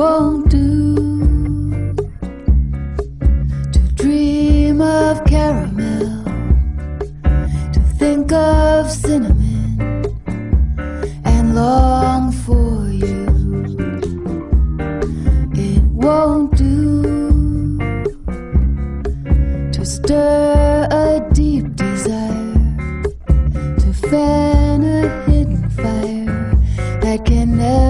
won't do to dream of caramel, to think of cinnamon and long for you. It won't do to stir a deep desire, to fan a hidden fire that can never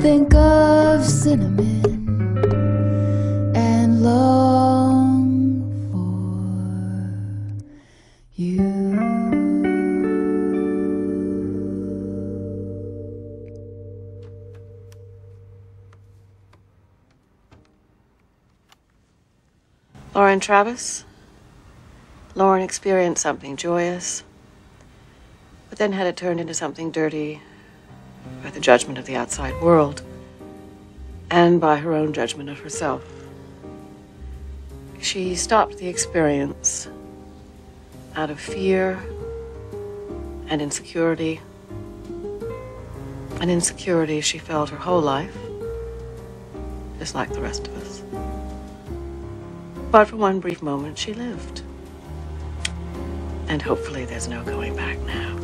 think of cinnamon, and long for you. Lauren Travis. Lauren experienced something joyous, but then had it turned into something dirty by the judgment of the outside world and by her own judgment of herself. She stopped the experience out of fear and insecurity. An insecurity she felt her whole life, just like the rest of us. But for one brief moment, she lived. And hopefully, there's no going back now.